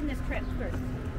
in this trip first.